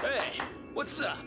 Hey, what's up?